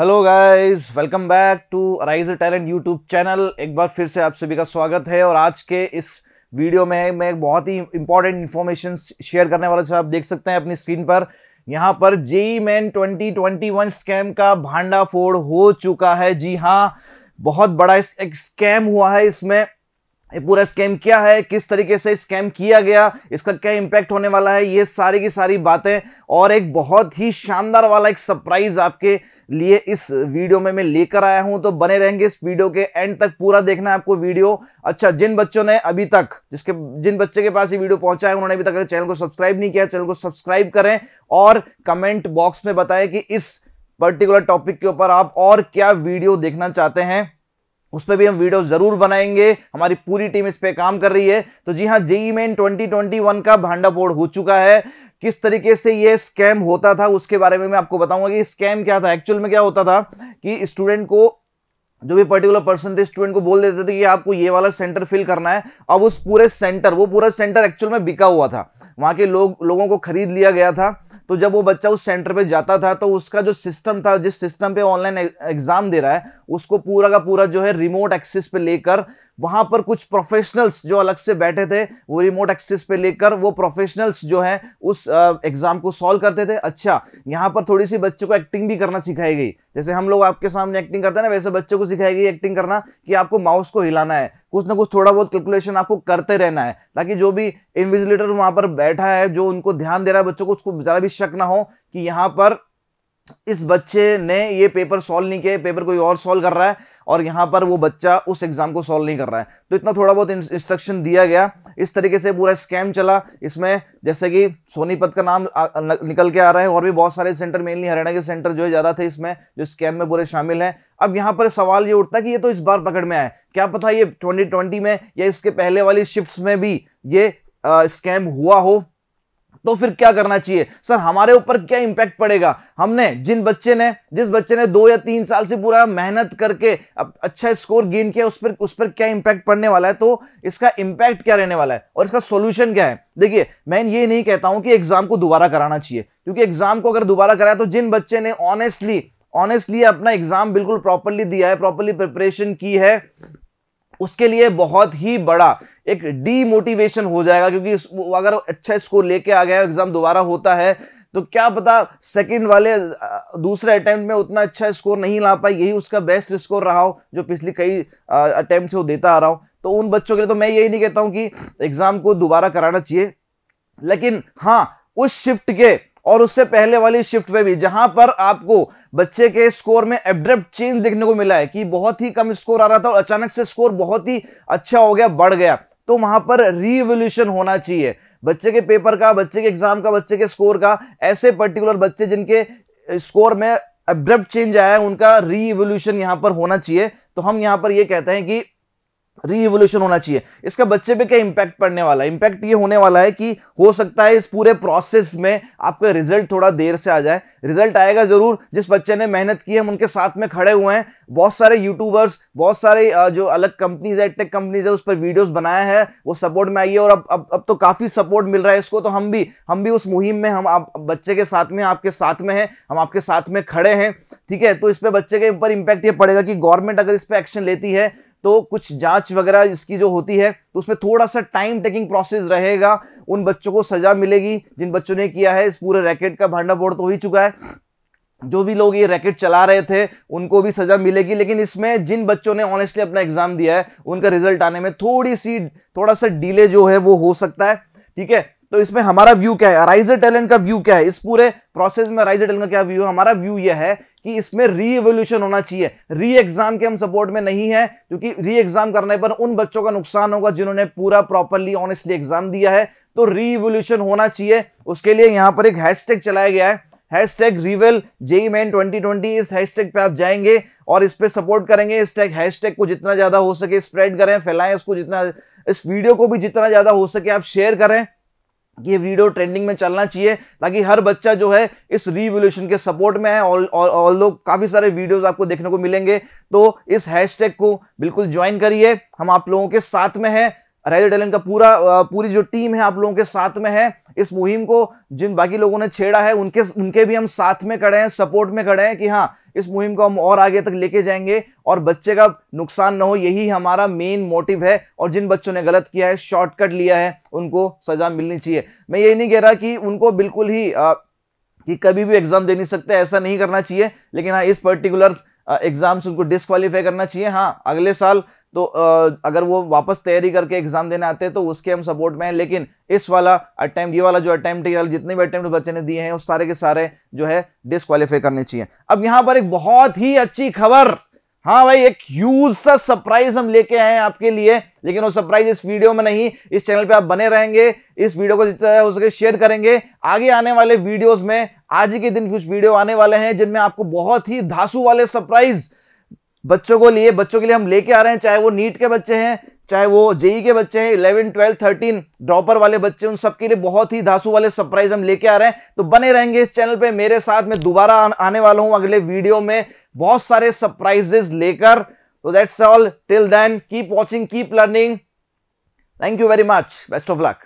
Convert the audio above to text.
Hello guys welcome back to rise talent YouTube channel एक बार फिर से आप सभी का स्वागत है और आज के इस वीडियो में मैं बहुत ही इंपॉर्टेंट इन्फॉर्मेशन शेयर करने वाला सर आप देख सकते हैं अपनी स्क्रीन पर। यहाँ पर जेई मैन 2021 स्कैम का भांडा फोड़ हो चुका है। जी हाँ बहुत बड़ा एक स्कैम हुआ है इसमें। ये पूरा स्कैम क्या है? किस तरीके से स्कैम किया गया? इसका क्या इंपैक्ट होने वाला है? ये सारी की सारी बातें और एक बहुत ही शानदार वाला एक सरप्राइज़ आपके लिए इस वीडियो में मैं लेकर आया हूँ। तो बने रहेंगे इस वीडियो के एंड तक। पूरा देखना है आपको वीडियो अच्छा जिन बच्चों ने अभी तक, जिसके, जिन बच्चे के पास ये वीडियो पहुँचा है, उन्होंने अभी तक चैनल को सब्सक्राइब नहीं किया, चैनल को सब्सक्राइब करें और कमेंट बॉक्स में बताएँ कि इस पर्टिकुलर टॉपिक के ऊपर आप और क्या वीडियो देखना चाहते हैं। उस पर भी हम वीडियो ज़रूर बनाएँगे। हमारी पूरी टीम इस पर काम कर रही है। तो जी हाँ जेई मेन 2021 का भांडाफोड़ हो चुका है। किस तरीके से ये स्कैम होता था, उसके बारे में मैं आपको बताऊँगा कि स्कैम क्या था। एक्चुअल में क्या होता था कि स्टूडेंट को जो भी पर्टिकुलर पर्सन थे, स्टूडेंट को बोल देते थे कि आपको ये वाला सेंटर फिल करना है। अब उस पूरे सेंटर, वो पूरा सेंटर एक्चुअल में बिका हुआ था। वहाँ के लोग, लोगों को खरीद लिया गया था। तो जब वो बच्चा उस सेंटर पे जाता था तो उसका जो सिस्टम था, जिस सिस्टम पे ऑनलाइन एग्ज़ाम दे रहा है, उसको पूरा का पूरा जो है रिमोट एक्सेस पे लेकर, वहाँ पर कुछ प्रोफेशनल्स जो अलग से बैठे थे, वो रिमोट एक्सेस पे लेकर, वो प्रोफेशनल्स जो है, उस एग्ज़ाम को सॉल्व करते थे। अच्छा यहाँ पर थोड़ी सी बच्चे को एक्टिंग भी करना सिखाई गई। जैसे हम लोग आपके सामने एक्टिंग करते हैं ना, वैसे बच्चों को सिखाई गई एक्टिंग करना कि आपको माउस को हिलाना है। कुछ ना कुछ थोड़ा बहुत कैलकुलेशन आपको करते रहना है, ताकि जो भी इन्विजिलेटर वहाँ पर बैठा है, जो उनको ध्यान दे रहा है बच्चों को, उसको जरा भी शक ना हो कि यहाँ पर इस बच्चे ने ये पेपर सॉल्व नहीं किया पेपर कोई और सॉल्व कर रहा है और यहाँ पर वो बच्चा उस एग्ज़ाम को सॉल्व नहीं कर रहा है। तो इतना थोड़ा बहुत इंस्ट्रक्शन दिया गया। इस तरीके से पूरा स्कैम चला। इसमें जैसे कि सोनीपत का नाम निकल के आ रहा है और भी बहुत सारे सेंटर मेनली हरियाणा के सेंटर जो है ज़्यादा थे इसमें, जो स्कैम में पूरे शामिल है। अब यहाँ पर सवाल ये उठता है कि ये तो इस बार पकड़ में आए क्या पता ये ट्वेंटी में या इसके पहले वाली शिफ्ट में भी ये स्कैम हुआ हो? तो फिर क्या करना चाहिए? सर, हमारे ऊपर क्या इंपैक्ट पड़ेगा? हमने जिन बच्चे ने, जिस बच्चे ने दो या तीन साल से पूरा मेहनत करके अच्छा स्कोर गेन किया, उस पर उस पर क्या इंपैक्ट पड़ने वाला है? तो इसका इंपैक्ट क्या रहने वाला है? और इसका सोल्यूशन क्या है? देखिए, मैं ये नहीं कहता हूँ कि एग्ज़ाम को दोबारा कराना चाहिए। क्योंकि एग्ज़ाम को अगर दोबारा कराया तो जिन बच्चे ने ऑनेस्टली ऑनेस्टली अपना एग्ज़ाम बिल्कुल प्रॉपरली दिया है प्रॉपरली प्रिपरेशन की है उसके लिए बहुत ही बड़ा एक डीमोटिवेशन हो जाएगा, क्योंकि अगर अच्छा स्कोर लेके आ गया एग्ज़ाम दोबारा होता है तो क्या पता सेकंड वाले दूसरे अटेम्प्ट में उतना अच्छा स्कोर नहीं ला पाई यही उसका बेस्ट स्कोर रहा हो, जो पिछली कई अटेम्प्ट से वो देता आ रहा हूँ। तो उन बच्चों के लिए तो मैं यही नहीं कहता हूँ कि एग्ज़ाम को दोबारा कराना चाहिए। लेकिन हाँ उस शिफ्ट के और उससे पहले वाली शिफ्ट में भी, जहाँ पर आपको बच्चे के स्कोर में एब्रप्ट चेंज देखने को मिला है कि बहुत ही कम स्कोर आ रहा था और अचानक से स्कोर बहुत ही अच्छा हो गया, बढ़ गया। तो वहाँ पर रीवोल्यूशन होना चाहिए। बच्चे के पेपर का, बच्चे के एग्ज़ाम का, बच्चे के स्कोर का, ऐसे पर्टिकुलर बच्चे जिनके स्कोर में एब्रप्ट चेंज आया है, उनका रीवोल्यूशन यहाँ पर होना चाहिए। तो हम यहाँ पर यह कहते हैं कि रीवोल्यूशन होना चाहिए। इसका बच्चे पे क्या इंपैक्ट पड़ने वाला है? इंपैक्ट ये होने वाला है कि हो सकता है इस पूरे प्रोसेस में आपका रिज़ल्ट थोड़ा देर से आ जाए। रिज़ल्ट आएगा ज़रूर। जिस बच्चे ने मेहनत की है, हम उनके साथ में खड़े हुए हैं। बहुत सारे यूट्यूबर्स बहुत सारे जो अलग कंपनीज़ है टेक कंपनीज़ है, उस पर वीडियोज़ बनाया है। वो सपोर्ट में आई है और अब अब अब तो काफ़ी सपोर्ट मिल रहा है इसको। तो हम भी हम भी उस मुहिम में, हम आप, बच्चे के साथ में, आपके साथ में है, हम आपके साथ में खड़े हैं। ठीक है? तो इस पर बच्चे के ऊपर इंपैक्ट ये पड़ेगा कि गवर्नमेंट अगर इस पर एक्शन लेती है तो कुछ जाँच वगैरह इसकी जो होती है तो उसमें थोड़ा सा टाइम टेकिंग प्रोसेस रहेगा। उन बच्चों को सजा मिलेगी, जिन बच्चों ने किया है, इस पूरे रैकेट का भांडा बोर्ड तो हो ही चुका है। जो भी लोग ये रैकेट चला रहे थे, उनको भी सजा मिलेगी, लेकिन इसमें जिन बच्चों ने ऑनेस्टली अपना एग्ज़ाम दिया है, उनका रिज़ल्ट आने में थोड़ी सी, थोड़ा सा डिले जो है, वो हो सकता है। ठीक है? तो इसमें हमारा व्यू क्या है? राइजर टैलेंट का व्यू क्या है? इस पूरे प्रोसेस में राइजर टैलेंट का क्या व्यू है? हमारा व्यू यह है कि इसमें री एवोल्यूशन होना चाहिए। री एग्ज़ाम के हम सपोर्ट में नहीं है, क्योंकि री एग्ज़ाम करने पर उन बच्चों का नुकसान होगा जिन्होंने पूरा प्रॉपरली ऑनेस्टली एग्ज़ाम दिया है। तो री एवोल्यूशन होना चाहिए। उसके लिए यहाँ पर एक हैशटैग चलाया गया है। हैशटैग रिवेल जेई मैन 2020 इस हैशटैग पे आप जाएँगे और इस पे सपोर्ट करेंगे। इस टैग हैशटैग को जितना ज़्यादा हो सके स्प्रेड करें, फैलाएँ इसको जितना, इस वीडियो को भी जितना ज़्यादा हो सके आप शेयर करें। ये वीडियो ट्रेंडिंग में चलना चाहिए ताकि हर बच्चा जो है इस रिवोल्यूशन के सपोर्ट में है और लोग काफ़ी सारे वीडियोस आपको देखने को मिलेंगे तो इस हैशटैग को बिल्कुल ज्वाइन करिए। हम आप लोगों के साथ में हैं। राइजर टैलेंट का पूरा पूरी जो टीम है आप लोगों के साथ में है। इस मुहिम को जिन बाकी लोगों ने छेड़ा है उनके उनके भी हम साथ में खड़े हैं सपोर्ट में खड़े हैं कि हाँ इस मुहिम को हम और आगे तक लेके जाएँगे और बच्चे का नुकसान ना हो यही हमारा मेन मोटिव है और जिन बच्चों ने गलत किया है शॉर्टकट लिया है उनको सजा मिलनी चाहिए। मैं ये नहीं कह रहा कि उनको बिल्कुल ही आ, कि कभी भी एग्ज़ाम दे नहीं सकते ऐसा नहीं करना चाहिए लेकिन हाँ इस पर्टिकुलर एग्ज़ाम से उनको डिस्कालीफाई करना चाहिए। हाँ अगले साल तो अगर वो वापस तैयारी करके एग्ज़ाम देने आते हैं तो उसके हम सपोर्ट में हैं। लेकिन इस वाला अटेम्प्ट ये वाला जो अटेम्प्ट है जितने भी अटैम्प्ट बच्चे ने दिए हैं, उस सारे के सारे जो है डिस्कालीफाई करने चाहिए। अब यहाँ पर एक बहुत ही अच्छी खबर। हाँ भाई, एक ह्यूज सा सरप्राइज़ हम लेके आए हैं आपके लिए, लेकिन वो सरप्राइज़ इस वीडियो में नहीं, इस चैनल पे आप बने रहेंगे, इस वीडियो को जितना हो सके शेयर करेंगे। आगे आने वाले वीडियोस में, आज ही के दिन कुछ वीडियो आने वाले हैं, जिनमें आपको बहुत ही धासु वाले सरप्राइज़ बच्चों को लिए, बच्चों के लिए हम लेके आ रहे हैं, चाहे वो नीट के बच्चे हैं, चाहे वो जेई के बच्चे हैं इलेवन ट्वेल्व थर्टीन ड्रॉपर वाले बच्चे, उन सबके लिए बहुत ही धासु वाले सरप्राइज़ हम लेके आ रहे हैं। तो बने रहेंगे इस चैनल पे, मेरे साथ में दोबारा आने वाला हूँ अगले वीडियो में बहुत सारे सरप्राइजेस लेकर। तो that's all till then keep watching keep learning thank you very much best of luck